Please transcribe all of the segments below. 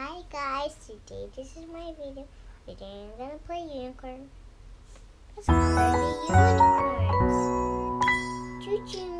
Hi guys, today this is my video. Today I'm gonna play unicorn. Let's the unicorns. Choo choo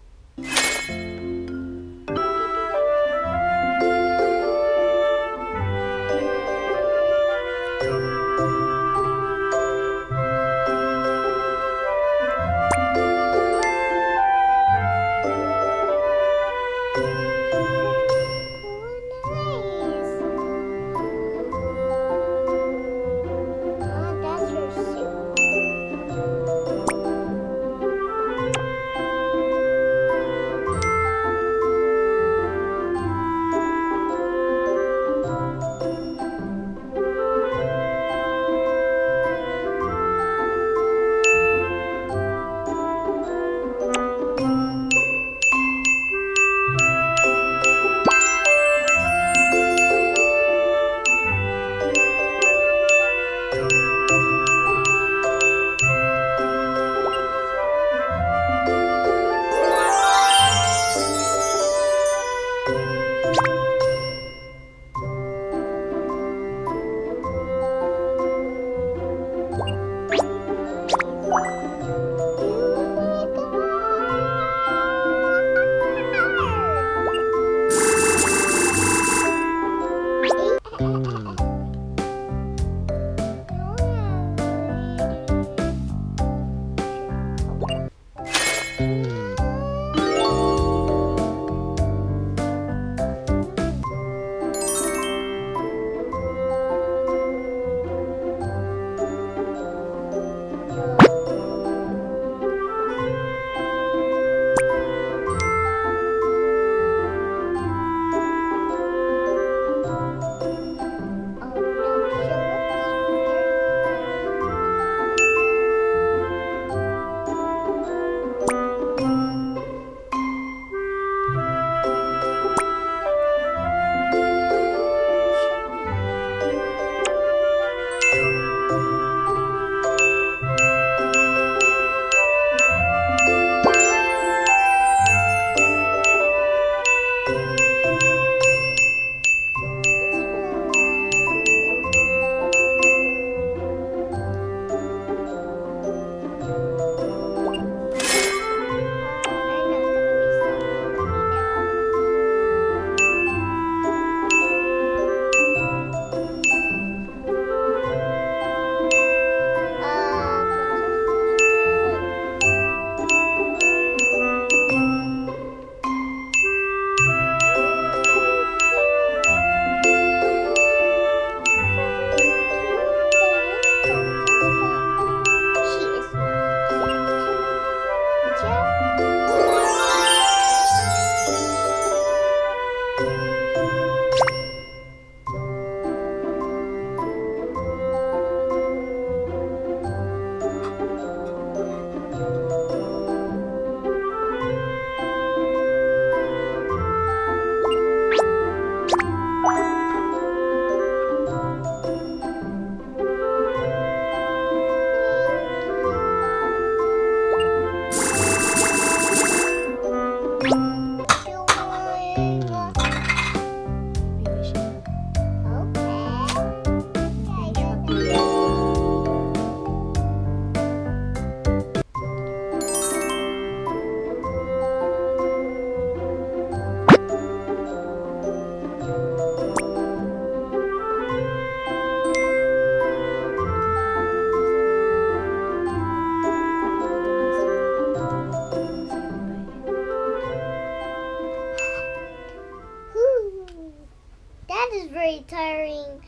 That is very tiring.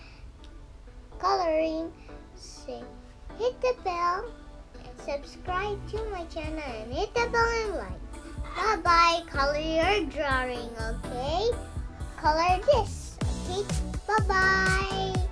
Coloring. say Hit the bell. Subscribe to my channel and hit the bell and like. Bye bye. Color your drawing, okay? Color this, okay? Bye bye.